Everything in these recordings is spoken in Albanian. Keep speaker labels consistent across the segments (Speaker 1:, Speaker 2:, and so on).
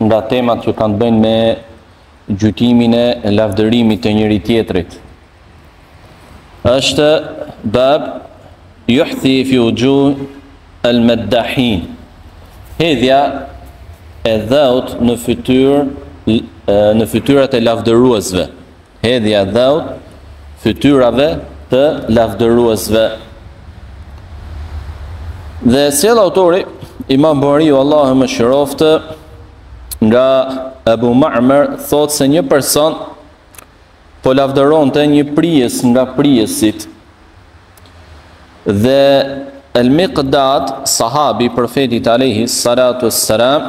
Speaker 1: nga temat që kanë të bëjnë me gjykimin e lavdërimit të njëri tjetrit. Është bab juhtha fi uxhuh el meddahin. Hedhja e dheut në fytyr në fytyrat e lavdëruesve. Hedhja e dheut fytyrave të lavdëruesve. Dhe sjell autori Imam Buhariu Allahu e mëshiroftë nga Abu Ma'mar thotë se një person po lavdëronte një prijes nga prijësit. Dhe El Miqdad, sahabi i profetit alayhi salatu wassalam,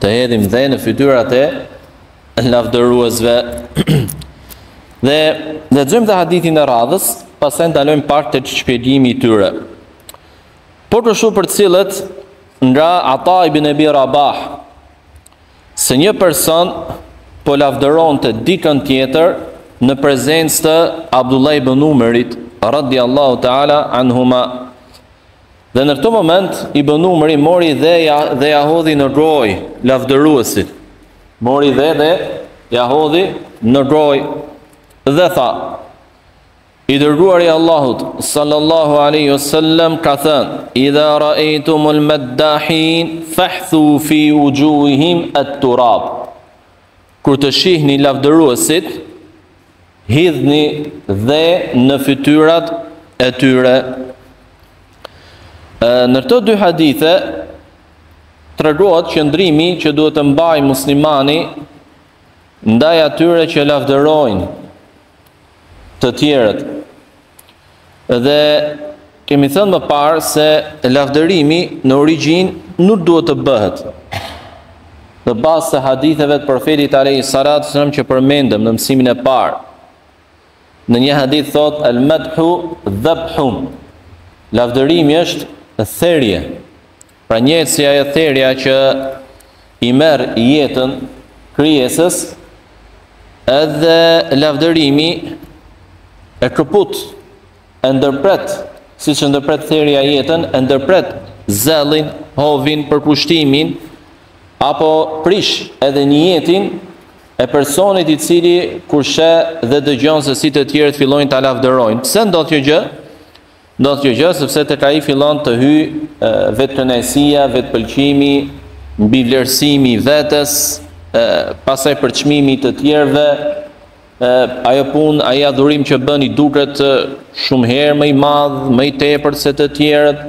Speaker 1: të hedhim dhe në fytyrat e lavdëruesve. dhe lexojmë dhe hadithin e radhës, pastaj ndalojmë pak te shpjegimi i tyre. Po kështu përcillet nga Ata ibn Ebi Rabah, se një person po lavdëronte dikën tjetër në prezencë të Abdullah ibn Umerit, radiallahu ta'ala anhuma, Dhe në këtë moment ibn Umeri mori dhe ja dhe ja hodhi në gojë lavdëruesit. Mori dhe dhe ja hodhi në gojë dhe tha: I dërguari i Allahut sallallahu alaihi wasallam ka thënë: "Idha ra'aytumul maddahin fahthu fi wujuhihim at-turab." Kur të shihni lavdëruesit, hidhni dhe në fytyrat e tyre. Në këto dy hadithe tregohet qëndrimi që duhet të mbajë muslimani ndaj atyre që lavdërojnë të tjerët. Dhe kemi thënë më parë se lavdërimi në origjinë nuk duhet të bëhet. Në bazë të haditheve të profetit alejhi salatu selam që përmendëm në mësimin e parë, në një hadith thotë, el medhu dhebhum, lavdërimi është therje, Pra njësoj e therja që i merr jetën krijesës edhe lavdërimi e këput e ndërpret siç ndërpret therja jetën e ndërpret zellin, hovin, përkushtimin apo prish edhe nijetin e personit i cili kur sheh dhe dëgjon se si të tjerët fillojnë ta lavdërojnë. Pse ndodh kjo gjë? Ndodh kjo gjë sepse tek ai fillon të hyjë vetëkënaqësia, vetëpëlqimi, mbivlerësimi i vetes, pastaj përçmimi i të tjerëve, ajo punë, ai adhurim që bën i duket shumë herë më i madh, më i tepërt se të tjerët,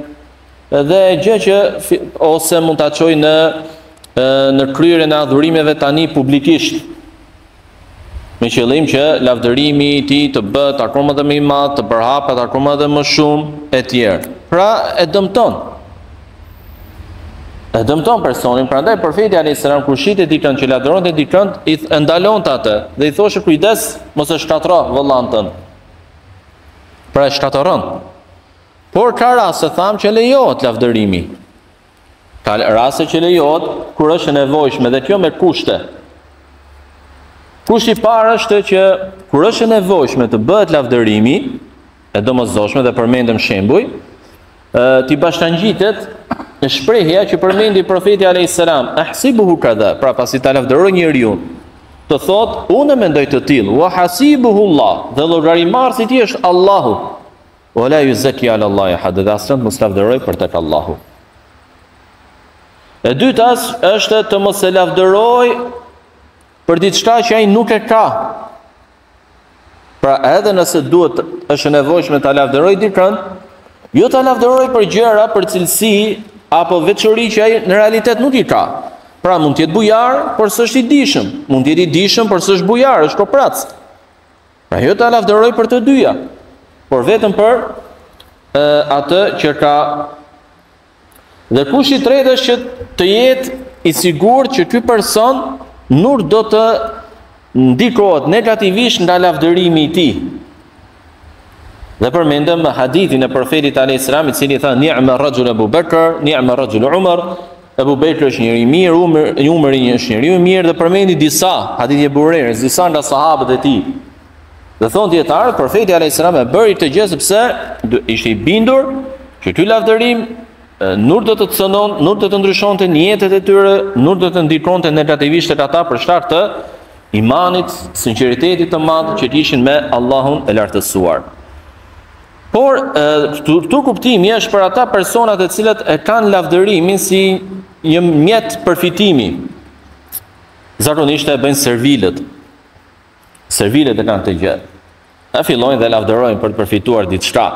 Speaker 1: dhe gjë që ose mund ta çojë në në kryerjen e adhurimeve tani publikisht. Me qëllim që lavdërimi i tij të bëhet akoma dhe më i madh, të përhapet akoma dhe më shumë etj. Pra e dëmton. E dëmton personin, prandaj profeti alayhis salam kur shihte dikën që lavdëronte dikën, e ndalonte atë dhe i thoshte kujdes mos e shkatërro vëllanë tënd. Pra e shkatërron. Por ka raste thamë që lejohet lavdërimi. Ka raste që lejohet kur është e nevojshme dhe kjo me kushte. Kushti i parë është që kur është e nevojshme të bëhet lavdërimi, e domosdoshme dhe përmendëm shembuj, ë t'i bashkëngjitet shprehja që përmendi profeti alayhis salam, ahsibuhu kadha, pra pasi ta lavdërojë njeriu, të thotë, unë e mendoj të tillë, wa hasibuhu Allah, dhe llogarimarrësi i tij është Allahu. Wa la yuzakki ala Allahi ahad dhe askënd mos lavdërojë për tek Allahu. E dyta është të mos e lavdërojë për diçka që ai nuk e ka. Pra edhe nëse duhet është e nevojshme ta lavdërojë dikën, jo ta lavdërojë për gjëra, për cilësi apo veçori që ai në realitet nuk i ka. Pra mund të jetë bujar, por s'është i dijshëm. Mund të jetë i dijshëm, por s'është bujar, është koprac. Pra jo ta lavdërojë për të dyja, por vetëm për e, atë që ka dhe kushti i tretë është që të jetë i sigurt që ky person nuk do të ndikohet negativisht nga lavdërimi i tij. Dhe përmendëm hadithin e profetit alayhis salam i cili tha ni'ma rajul Abu Bakr, ni'ma rajul Umar, Ebu Bekri është njeri i mirë, Umër, Umeri një është njeri i mirë dhe përmendi disa hadithi Ebu Hurejrës, disa nga sahabët e tij. Dhe thonë dijetarët, profeti alayhis salam e bëri këtë gjë sepse ishte i bindur që ky lavdërim nuk do të të cënonte, nuk do të ndryshonte nijetet e tyre, nuk do të ndikonte negativisht tek ata për shkak të imanit, sinqeritetit të madh që kishin me Allahun e lartësuar. Por këtu këtu kuptimi është për ata persona të cilët e kanë lavdërimin si një mjet përfitimi. Zakonisht e bëjnë servilët. Servilët e kanë këtë gjë. A fillojnë dhe lavdërojnë për të përfituar diçka.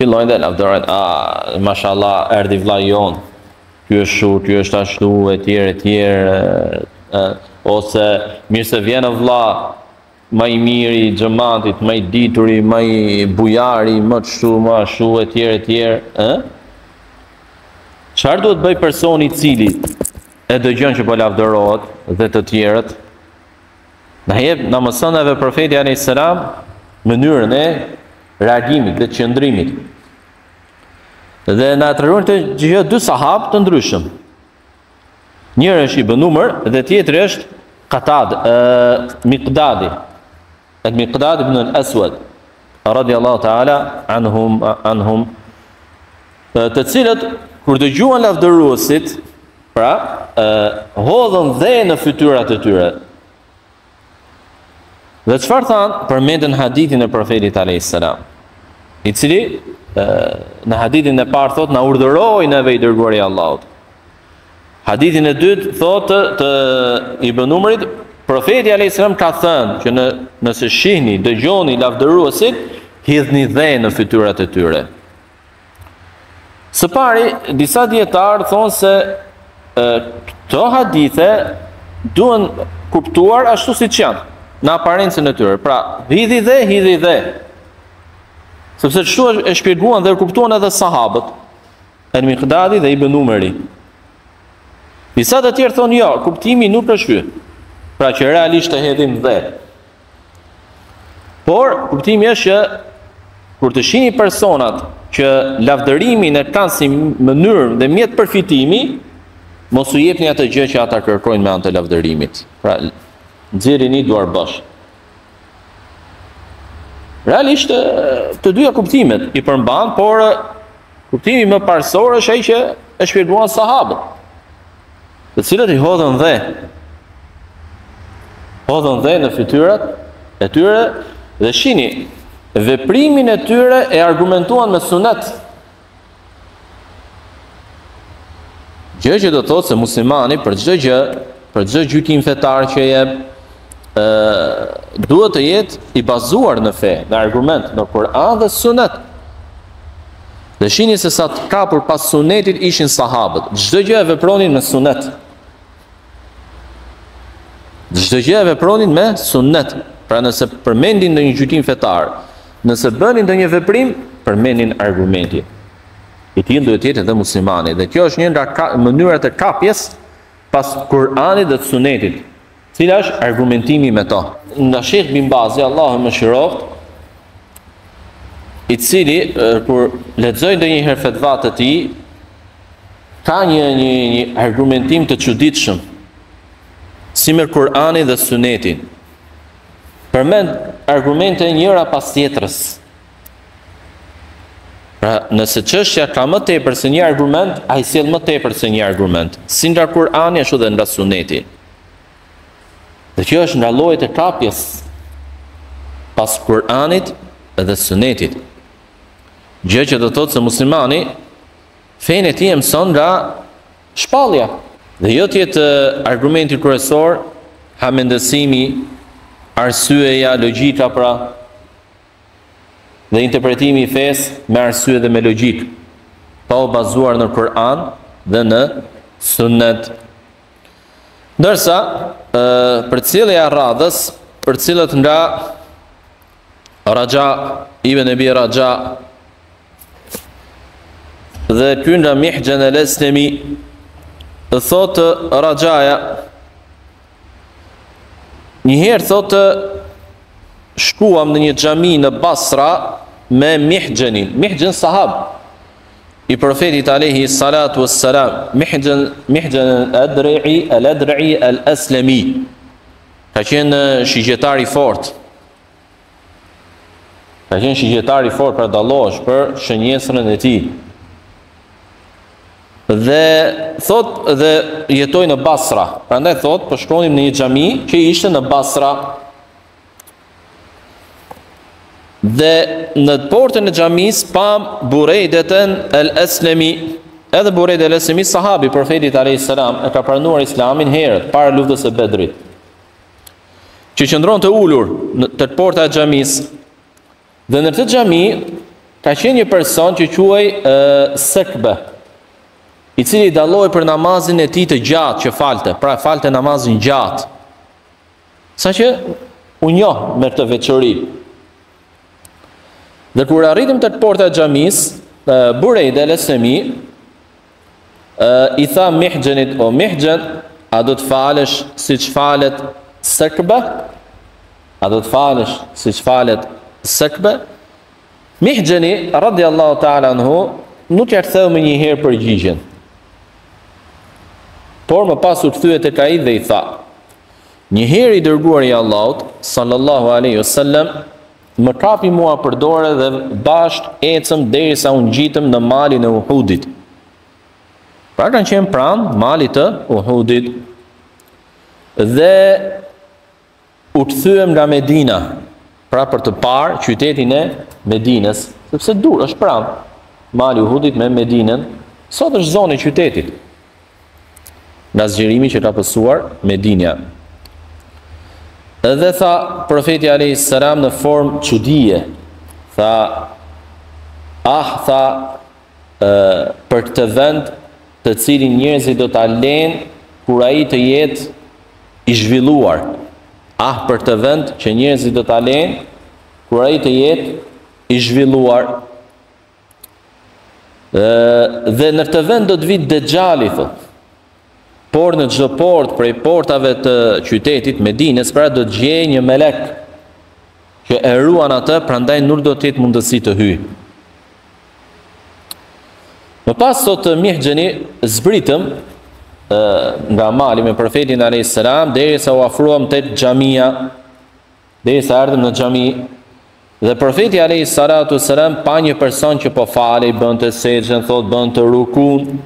Speaker 1: Fillojnë dhe lavdërojnë, a mashallah, erdhi vllai jonë. Ky është kshu, ky është ashtu etj etj. Ose mirë se vjen vlla, Më i miri i xhamatit, më i dituri, më i bujari, më kështu, më ashtu, etj, etj, ë? Çfarë duhet të bëjë personi i cili e dëgjon që po lavdërohet dhe të tjerët? Neve na mëson edhe profeti alayhis salam mënyrën e reagimit dhe qëndrimit. Dhe na tregon këtë gjë dy sahabë të ndryshëm. Njëri është Ibn Umer dhe tjetri është Qatad, e, Miqdadi. El Miqdad ibn al Aswad radiallahu taala anhum anhum të cilët kur dëgjuan lavdëruesit, pra, e, hodhën dhe në fytyrat e tyre. Dhe çfarë thanë përmendën hadithin e profetit alayhis salam, i cili në hadithin e parë thotë na urdhëroi neve i dërguari i Allahut. Hadithin e dytë thotë të Ibn Umerit profeti alayhis salam ka thënë që në nëse shihni, dëgjoni lavdëruesit, hidhni dhe në fytyrat e tyre. Së pari, disa dijetarë thonë se këto hadithe duhen kuptuar ashtu siç janë, në aparencën e tyre. Pra, hidhi dhe, hidhi dhe. Sepse kështu e shpjeguan dhe e kuptuan edhe sahabët, El Miqdadi dhe Ibn Umeri. Disa të tjerë thonë jo, kuptimi nuk është ky. Pra që realisht të hedhim dhe. Por, kuptimi është që kur të shihni personat që lavdërimin e kanë si mënyrë dhe mjet përfitimi, mos u jepni atë gjë që ata kërkojnë me anë të lavdërimit. Pra, nxjerrini duarbosh. Realisht të dyja kuptimet i përmban, por kuptimi më parësor është ai që e shpjeguan sahabët. të cilët i hodhën dhe hodhën dhe në fytyrat e tyre dhe shini veprimin e tyre e argumentuan me sunet gjë që do të thotë se muslimani për çdo gjë për çdo gjykim fetar që jep ë duhet të jetë i bazuar në fe në argument në Kur'an dhe sunet Dhe shini se sa të kapur pas sunetit ishin sahabët. Çdo gjë e vepronin me sunet. Çdo gjë e vepronin me sunet. Pra nëse përmendin ndonjë gjykim fetar, nëse bënin ndonjë veprim, përmendin argumentin. I tillë duhet të jetë edhe muslimani dhe kjo është një nga mënyrat e kapjes pas Kur'anit dhe Sunetit. Cila është argumentimi me to? Nga Sheikh Bin Bazi, Allahu e mëshiroftë, i cili kur lexoj ndonjëherë fatva të tij, ka një një një argumentim të çuditshëm si me Kur'anin dhe Sunetin. Përmend argumente njëra pas tjetrës. Pra, nëse çështja ka më tepër se një argument, ai sjell më tepër se një argument, si nga Kur'ani ashtu dhe nga Suneti. Dhe kjo është nga llojet e kapjes pas Kur'anit dhe Sunetit. Gjë që do të thotë se muslimani fenë e tij e mëson nga shpallja dhe jo të jetë argumenti kryesor hamendësimi, arsyeja, logjika pra dhe interpretimi i fesë me arsye dhe me logjikë, pa u bazuar në Kur'an dhe në Sunnet. Ndërsa, përcjellja e radhës përcillet nga Raxha Ibn Ebi Raxha, dhe ky nga Mihxhen el Eslemi, dhe thotë Raxhaja, njëherë thotë, shkuam në një xhami në Basra, me Mihxhenin, Mihxhen sahab, i profetit alejhi salatu wassalam mihxhan mihxhan al-adri'i al-adri'i al-aslami ka qenë shigjetar i fortë ka qenë shigjetar i fortë pra dallohesh për shënjestrën e tij dhe thot dhe jetoi në Basra prandaj thot po shkonim në një xhami që ishte në Basra Dhe në portën e xhamisë pamë Burejdeten el Eslemi, edhe Burejde el Eslemi sahab i profetit alayhis salam e ka pranuar Islamin herët para luftës së Bedrit. Që qëndronte ulur te porta e xhamisë. Dhe në këtë xhami ka qenë një person që quhej Sekbe, i cili dallohej për namazin e tij të gjatë që falte, pra falte namazin gjatë. Saqë u njoh me këtë veçori. Dhe kur arritëm tek porta e xhamisë, Burejde el Eslemi i tha Mihxhenit o Mihxhen, a do të falësh siç falet Sekba? A do të falësh siç falet Sekba? Mihxheni radiallahu ta'ala anhu nuk ja ktheu menjëherë përgjigjen. Por më pas u kthye tek ai dhe i tha: Një herë i dërguari i Allahut sallallahu alaihi wasallam më kapi mua për dore dhe bashkë ecëm derisa u ngjitëm në malin e Uhudit. Pra kanë qenë pranë malit të Uhudit dhe u kthyem nga Medina, pra për të parë qytetin e Medinës, sepse dur është pranë mali Uhudit me Medinën, sot është zonë e qytetit. nga zgjerimi që ka pësuar Medina. Edhe tha profeti Alehi Salam në formë çudie, tha, ah, tha, e, për këtë vend të cilin njerëzit do ta lënë, kur ai të jetë i zhvilluar, ah, për këtë vend që njerëzit do ta lënë, kur ai të jetë i zhvilluar, Dhe në këtë vend do të vijë Dexhali, thotë. Por në çdo portë, prej portave të qytetit, Medinës, pra do të gjejë një melek, që e ruan atë, prandaj nuk do të ketë mundësi të hyjë. Më pas thotë Mihxheni zbritëm nga mali me profetin a.s. derisa u afruam te xhamia Derisa erdhëm në xhami dhe profeti alayhi salatu selam pa një person që po falej, bënte sexhden, thotë bënte rukunë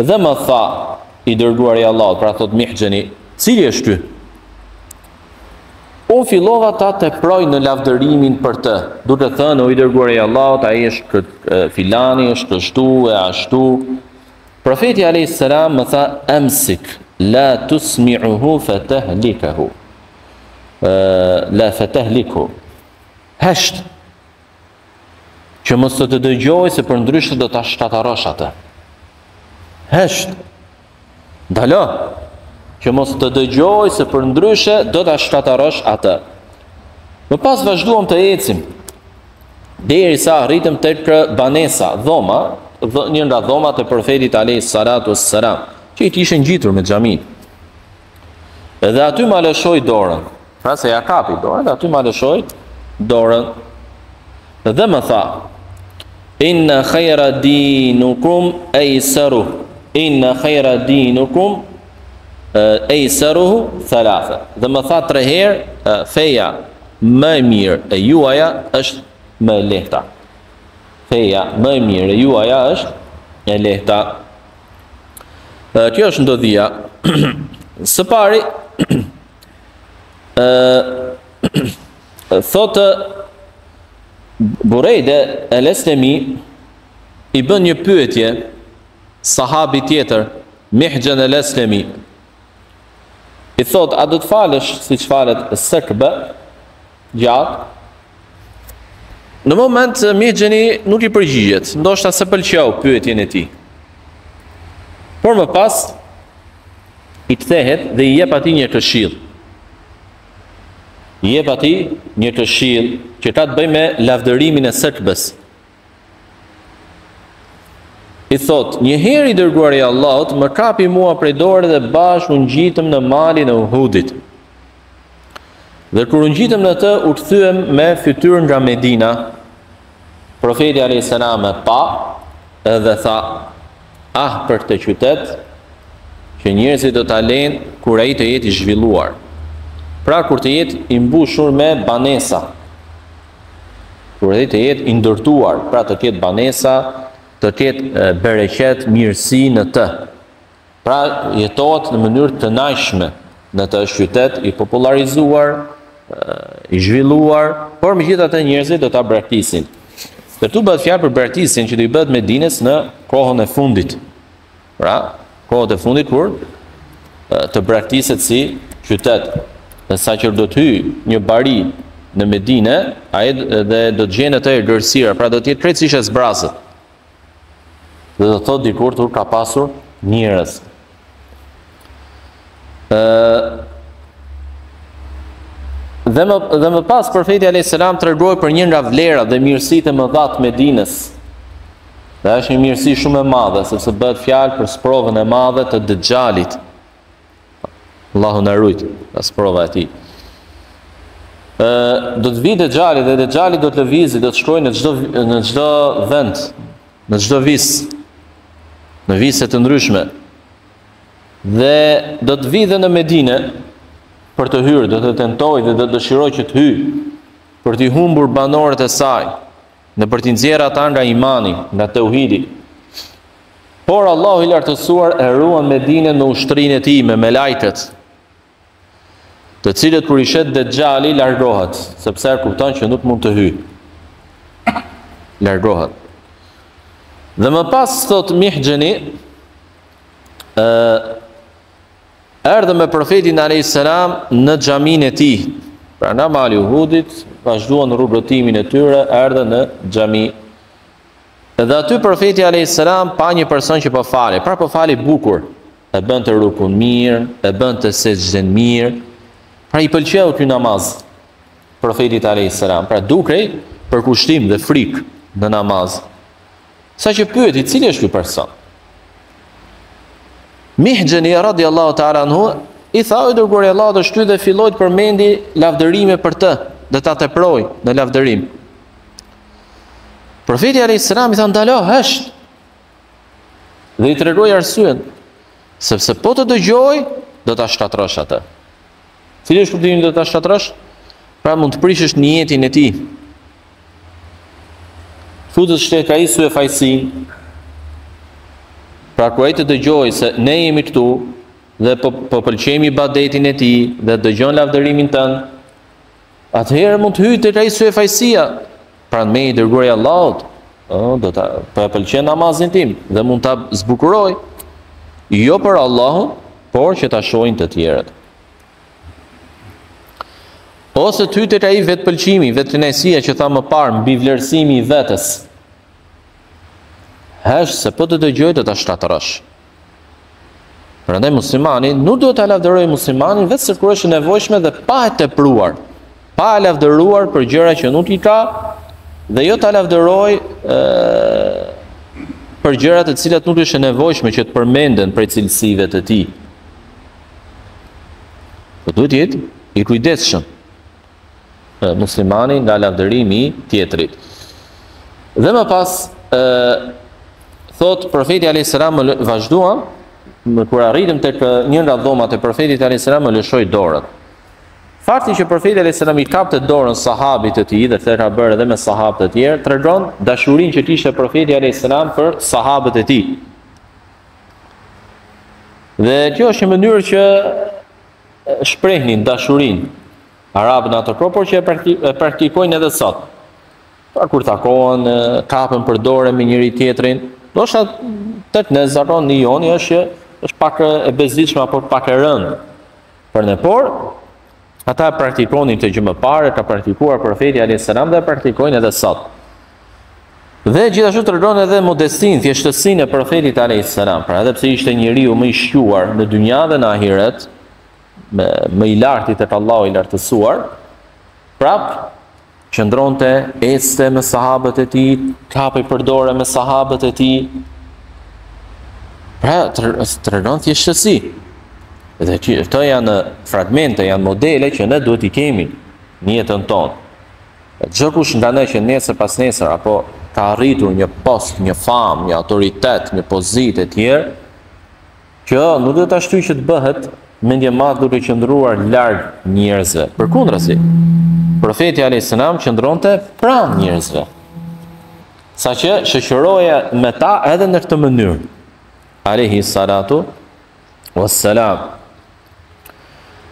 Speaker 1: dhe më tha i dërguari i Allahut, pra thotë Mihxheni, cili është ky? Unë fillova ta teproj në lavdërimin për të, duke thënë, o i dërguar i Allahut, ai është këtë filani, është kështu e ashtu. Profeti a.s. më tha, emsik, la tusmi'uhu fetehlikahu. la fatahliku. Hesht që mos të të dëgjojë se përndryshe do ta shkatërrosh atë. Hesht, ndalo, që mos të dëgjojë se përndryshe do ta shkatërrosh atë. Më pas vazhduam të ecim, derisa arritëm tek banesa, dhoma, një nga dhomat e profetit Alejhi Salatu Salam, që i kishte ngjitur me xhaminë. Edhe aty ma lëshoi dorën. Pra se ia kapi dorën, edhe aty ma lëshoi dorën. Dhe më tha, Inna khejra dinukum ejseruhu. Inna khejra dinukum ejseruhu thelathen. Dhe më tha tre herë, feja më e mirë e juaja është më e lehta. Feja më e mirë e juaja është e lehta. Kjo është ndodhia. Së pari, thotë Burejde el Eslemi i bën një pyetje sahabit tjetër, Mihxhen el Eslemi. I thotë, a do të falësh siç falet Sekbe? gjatë. Në moment Mihxheni nuk i përgjigjet, ndoshta s'e pëlqeu pyetjen e tij. Por më pas i kthehet dhe i jep atij një këshillë. I jep atij një këshillë që ka të bëjë me lavdërimin e Sekbes. I thotë, një herë i dërguari i Allahut më kapi mua prej dore dhe bashkë u ngjitëm në malin e Uhudit. Dhe kur u ngjitëm në të, u kthyem me fytyrë nga Medina. Profeti alejhi selam e pa dhe tha: "Ah për këtë qytet që njerëzit do ta lejnë kur ai të jetë i zhvilluar." Pra kur të jetë i mbushur me banesa. Kur ai të jetë i ndërtuar, pra të ketë banesa, të ketë bereqet, mirësi në të. Pra jetohet në mënyrë të kënaqshme, në të është qytet i popullarizuar, i zhvilluar, por megjithatë njerëzit do ta braktisin. Dhe këtu bëhet fjalë për braktisjen që do t'i bëhet Medinës në kohën e fundit. Pra, kohët e fundit kur të braktiset si qytet, dhe saqë do të hyjë një bari në Medine, ai edhe do të gjejë në të egërsira, pra do të jetë krejtësisht e zbrazët. Dhe do të thotë dikur këtu ka pasur njerëz. Dhe më, dhe më pas, profeti a.s. tregoi për një nga vlerat dhe mirësitë e mëdha të Medinës, Dhe është një mirësi shumë e madhe, sepse bëhet fjalë për sprovën e madhe të Dexhalit. Allahu na ruajtë nga sprova e tij. E, do të vijë Dexhali, dhe Dexhali do të lëvizë, do të shkojë në çdo, në çdo vend, në çdo vis, në vise të ndryshme. Dhe do të vijë dhe në Medine, për të hyrë, do të tentojë dhe do të dëshirojë që të hyjë, për t'i humbur banorët e saj. dhe për t'i nxjerrë ata nga imani, nga teuhidi. Por Allahu i lartësuar e ruan Medinën me ushtrinë e tij, me melaqet, të cilët kur i sheh Dexhali largohet, sepse e kupton që nuk mund të hyjë. Largohet. Dhe më pas thotë Mihxheni, ë Erdhëm me profetin a.s. në xhaminë e tij. Pra nga mali i Uhudit, vazhduan rrugëtimin e tyre, erdhën në xhami. Dhe aty profeti a.s. pa një person që po falej. Pra po falej bukur, e bënte rukun mirë, e bënte sexhden mirë. Pra i pëlqeu ky namaz, profetit a.s. Pra dukej përkushtim dhe frikë në namaz. Saqë pyeti, cili është ky person? Mihxheni, radi Allahu teala anhu, i tha i dërguari i Allahut është ky dhe filloi të përmendi lavdërime për të, dhe ta teprojë në lavdërim. Profeti alejhi selam i tha ndalo, hesht, dhe i tregoi arsyen, sepse po të dëgjoi, do ta shkatërrosh atë. Cili është kuptimi do ta shkatërrosh? Pra mund të prishësh nijetin e tij. Futësh tek ai syefaqësinë, pra kur ai të dëgjojë se ne jemi këtu dhe po, po pëlqejmë ibadetin e tij dhe dëgjon lavdërimin tonë, Atëherë mund të hyjë tek ai syefaqësia. Pranë meje i dërguari i Allahut, ëh, do ta po e pëlqen namazin tim dhe mund ta zbukurojë jo për Allahun, por që ta shohin të tjerët. Ose të hyjë tek ai vetëpëlqimi, vetëkënaqësia që tha më parë mbivlerësimi i vetes. Hesht se po të dëgjoi do ta shkatërrosh. Prandaj muslimani nuk duhet ta lavdërojë muslimanin vetëm se kur është e nevojshme dhe pa e tepruar, pa e lavdëruar për gjëra që nuk i ka dhe jo ta lavdërojë për gjëra të cilat nuk është e nevojshme që të përmenden prej cilësive të tij. Po duhet të jetë i kujdesshëm. muslimani nga lavdërimi i tjetrit. Dhe më pas ë thotë profeti alayhis salam vazhduam dhe kur arritëm tek një nga dhomat e profetit alayhis salam më lëshoi dorën. Fakti që profeti alayhis salam i kapte dorën sahabit të tij dhe këtë ka bërë edhe me sahabë të tjerë tregon dashurinë që kishte profeti alayhis salam për sahabët e tij. Dhe kjo është një mënyrë që shprehnin dashurinë arabët në atë kohë, por që e praktikojnë edhe sot. Pra kur takohen, kapen për dore me njëri-tjetrin, ndoshta tek ne zakoni joni është që është pak e bezdisshme apo pak e rëndë. Për ne por, ata e praktikonin këtë gjë më parë, e ka praktikuar profeti a.s. dhe e praktikojnë edhe sot. Dhe gjithashtu tregon edhe modestinë, thjeshtësinë e profetit a.s. Pra edhe pse ishte njeriu më i shquar në dynja dhe në ahiret, me, më i lartë i tek Allahu i lartësuar, prapë qëndronte, ecte me sahabët e tij, kapej për dore me sahabët e tij, pra të, tregon thjeshtësi. Dhe këto janë fragmente, janë modele që ne duhet t'i kemi në jetën tonë. Çdokush nga ne që nesër pasnesër apo ka arritur një post, një famë, një autoritet, një pozitë e tjera, kjo nuk duhet ta shtyjë që të bëhet mendjemadh duke qëndruar larg njerëzve. Përkundrazi, profeti alayhis salam qëndronte pranë njerëzve. Saqë shoqërohej me ta edhe në këtë mënyrë. Alayhi salatu wassalam.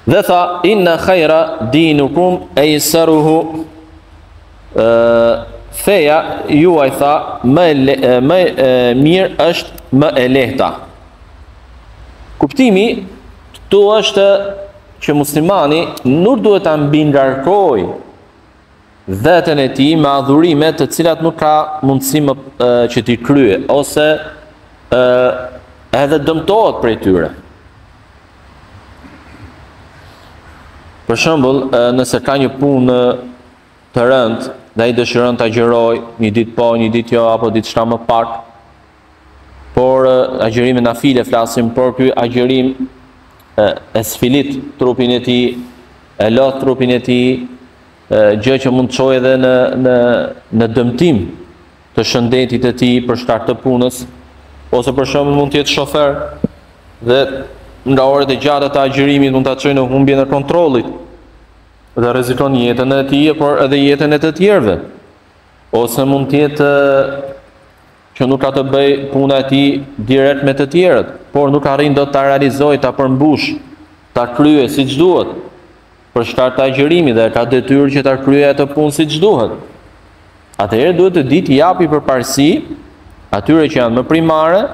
Speaker 1: Dhe tha, inna khajra dinikum ejseruhu Feja juaj tha, më, le, më e, mirë është më e lehta. Kuptimi, këtu është që muslimani nuk duhet ta mbingarkojë veten e tij me adhurime të cilat nuk ka mundësi më që t'i kryejë ose ë edhe dëmtohet prej tyre. Për shembull, nëse ka një punë të rëndë dhe ai dëshiron të agjërojë një ditë po, një ditë jo apo diçka më pak, por agjërime nafile flasim por ky agjërim e sfilit trupin e tij e lodh trupin e tij gjë që mund të çojë edhe në në në dëmtim të shëndetit të tij për shkak të punës ose për shembull mund të jetë shofer dhe nga orët e gjata të agjërimit mund ta çojë në humbjen e kontrollit dhe rrezikon jetën e tij por edhe jetën e të tjerëve ose mund të jetë që nuk ka të bëjë puna e tij direkt me të tjerët, por nuk arrin dot ta realizojë, ta përmbushë, ta kryejë siç duhet, për shkak të agjërimit dhe ka detyrë që ta kryejë atë punë siç duhet. Atëherë duhet të dijë t'i japë përparësi, atyre që janë më primare,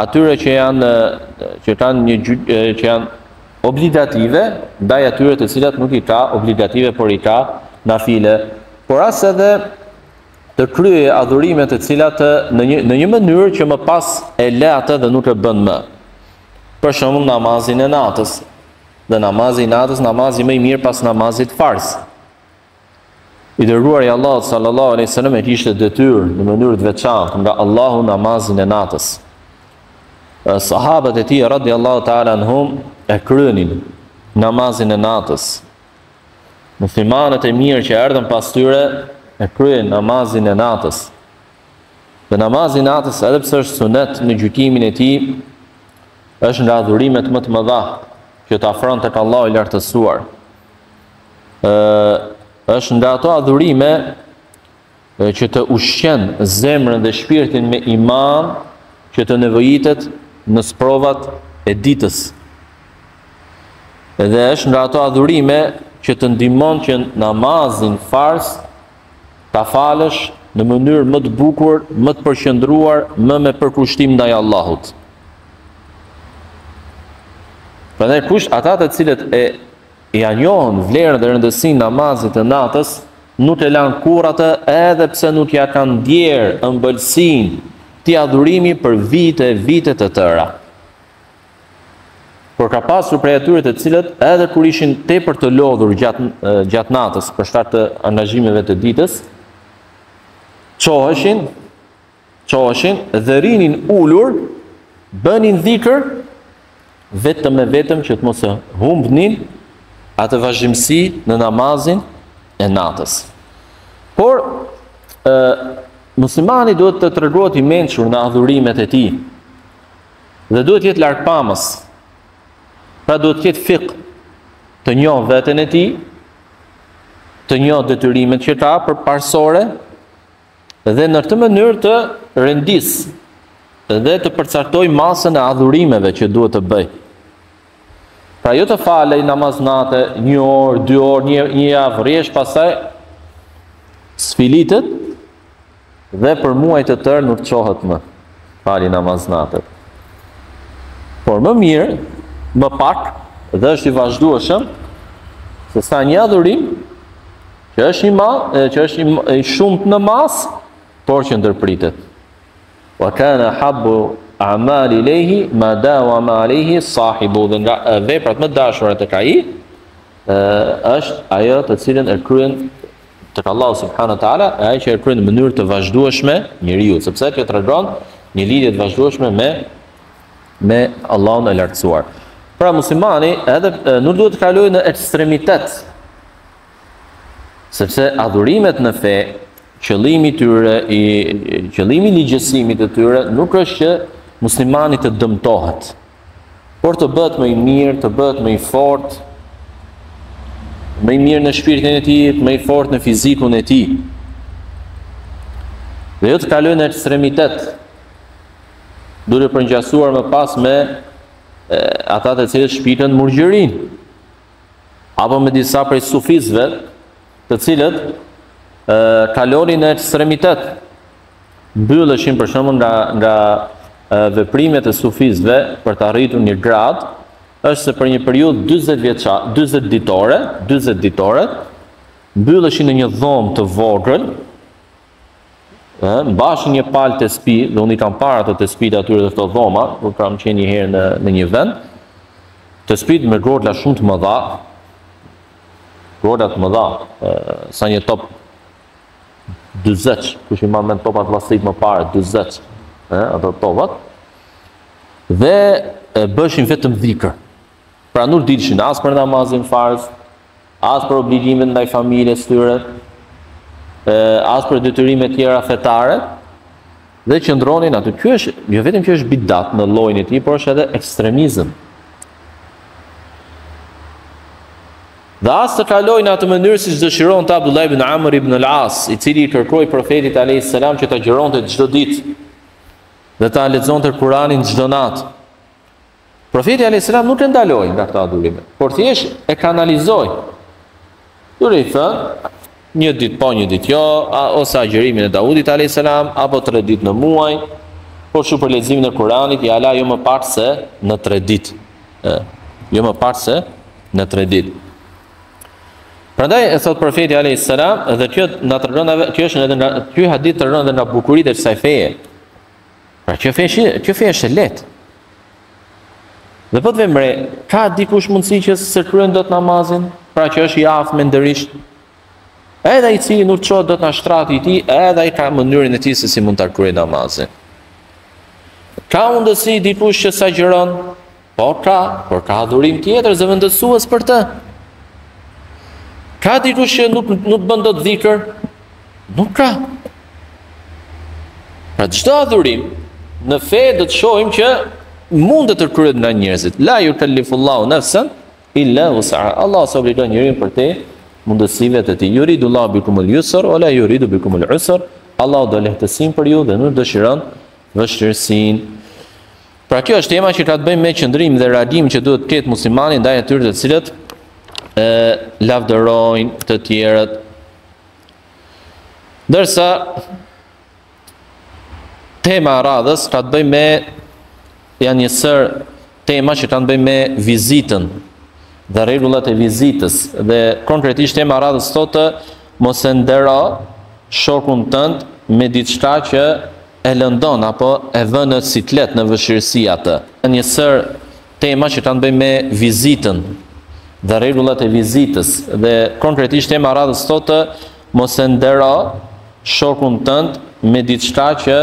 Speaker 1: atyre që janë, që kanë një gjyë, që janë obligative, ndaj atyre të cilat nuk i ka obligative, por i ka nafile, por as edhe të kryejë adhurime të cilat në një në një mënyrë që më pas e lë atë dhe nuk e bën më. Për shembull namazin e natës. Dhe namazi i natës namazi më i mirë pas namazit farz. I dërguar i Allahut sallallahu alaihi wasallam e kishte detyrë në mënyrë të veçantë nga Allahu namazin e natës. Sahabët e tij radhiyallahu ta'ala anhum e kryenin namazin e natës Muslimanët e mirë që erdhën pas tyre e kryen namazin e natës. Dhe namazi i natës, edhe pse është sunet në gjykimin e tij, është nga adhurimet më të mëdha që të afron tek Allahu i lartësuar. Ë është nga ato adhurime e që të ushqen zemrën dhe shpirtin me iman që të nevojitet në sprovat e ditës. Dhe është nga ato adhurime që të ndihmon që namazin farz ta falësh në mënyrë më të bukur, më të përqendruar, më me përkushtim ndaj Allahut. Prandaj kush ata të cilët e Ia njohën vlerën dhe rëndësinë namazit të natës, nuk e lanë kurrë atë edhe pse nuk ia kanë ndjerë ëmbëlsinë këtij adhurimi për vite e vite të tëra. Por ka pasur prej atyre të cilët edhe kur ishin tepër të lodhur gjatë, gjatë natës për shkak të angazhimeve të ditës, çoheshin çoheshin dhe rrinin ulur, bënin dhikër, vetëm e vetëm që të mos e humbnin atë vazhdimësi në namazin e natës. Por, e, muslimani duhet të tregohet i mençur në adhurimet e tij, dhe duhet të jetë largpamës, pra duhet të jetë fik, të njohë veten e tij, të njohë detyrimet që ka përparësore, dhe në këtë mënyrë të rendisë dhe të përcaktojë masën e adhurimeve që duhet të bëjë. Pra jo të falë namaz nate, një orë, dy orë, një, një javë rresht, pastaj sfilitet dhe për muaj të tërë nuk çohet më të falë namaz nate. Por më mirë, më pak, dhe është i vazhdueshëm, se sa një adhurim, Që është i ma, që është i shumtë në masë, por që ndërpritet. Wa kana ahabbu a'mali ilejhi, ma dawama alejhi sahibu, dhe nga veprat më të dashura tek ai, është ajo të cilën e kryen tek Allahu subhanehu wa ta'ala, ajo që e kryen në mënyrë të vazhdueshme njeriu, sepse kjo tregon një lidhje të vazhdueshme me, me Allahun e lartësuar. Pra muslimani edhe nuk duhet të kalojë në ekstremitet, Sepse adhurimet në fe, qëllimi i tyre, i qëllimi i ligjësimit të tyre nuk është që muslimani të dëmtohet, por të bëhet më i mirë, të bëhet më i fortë, më i mirë në shpirtin e tij, më i fortë në fizikun e tij. Dhe jo të kalojë në ekstremitet, duke përngjasuar më pas me ata të cilët shpikën murgjërinë. apo me disa prej sufizve, të cilët e, kalonin në ekstremitet. Mbylleshin për shembull nga, nga e, veprimet e sufizve për të arritur një gradë, është se për një periudhë 40, vjeça, 40 ditore, 40 ditore, mbylleshin në një dhomë të vogël, Ëh, mbashin një palë tespi, dhe unë i kam parë ato tespitë aty në këto dhoma, kur kam qenë një herë në në një vend. Tespitë me gogla shumë të mëdha. Gogla të mëdha, sa një top 40, kush i mban mend topat plastik më parë 40, ëh, ato topat. Dhe e bëshin vetëm dhikër. Pra nuk dilshin as për namazin farz, as për obligimet ndaj familjes tyre, as për detyrimet tjera fetare, dhe qëndronin aty. Kjo është, jo vetëm kjo është bidat në llojin e tij, por është edhe ekstremizm. Dhe as të kalojë në atë mënyrë siç dëshironte Abdullah ibn Amr ibn al-As, i cili i kërkoi profetit a.s. që të agjëronte çdo ditë, dhe ta lexonte Kuranin çdo natë, Profeti alayhis salam nuk e ndaloi nga këto adhurime, por thjesht e kanalizoi. Duke i thënë, një ditë po, një ditë jo, a, ose agjërimin e Daudit alayhis salam apo 3 ditë në muaj, po ashtu për leximin e Kuranit i la jo më pak se në 3 ditë. Ë, jo më pak se në 3 ditë. Prandaj e thotë profeti alayhis salam dhe kjo na tregon kjo është edhe nga ky hadith tregon edhe nga bukuritë e kësaj feje. Pra kjo fe është, kjo fe është e lehtë. Dhe po të vëmë re, ka dikush mundësi që s'e kryen dot namazin, pra që është i aftë mendërisht, edhe ai i cili nuk çohet dot nga shtrati i tij, edhe ai ka mënyrën e tij se si mund ta kryejë namazin. Ka mundësi dikush që s'agjëron, Po ka, por ka adhurim tjetër zëvendësues për të. Ka dikush që nuk nuk bën dot dhikër? Nuk ka. Pra çdo adhurim në fe do të shohim që mund të kryet nga njerëzit. La yukallifullahu nafsan illa wus'aha. Allah s'e obligon njeriun përtej mundësive të tij. Yuridu Allahu bikum al-yusr wa la yuridu bikum al-usr. Allahu do lehtësinë për ju dhe nuk dëshiron vështirësinë. Pra kjo është tema që ka të bëjë me qëndrimin dhe reagimin që duhet të ketë muslimani ndaj atyre të cilët e lavdërojnë të tjerët. Ndërsa tema e radhës ka të bëjë me janë një sërë tema që kanë të bëjë me vizitën dhe rregullat e vizitës dhe konkretisht tema e radhës thotë mos e ndero shokun tënd me diçka që e lëndon apo e vë në siklet në vështirësi atë. Ka një sërë tema që kanë të bëjnë me vizitën dhe rregullat e vizitës dhe konkretisht tema e radhës thotë mos e ndero shokun tënd me diçka që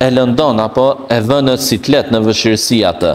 Speaker 1: e lëndon apo e vë në siklet në vështirësi atë.